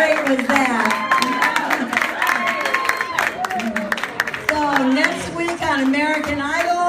great was that? So next week on American Idol,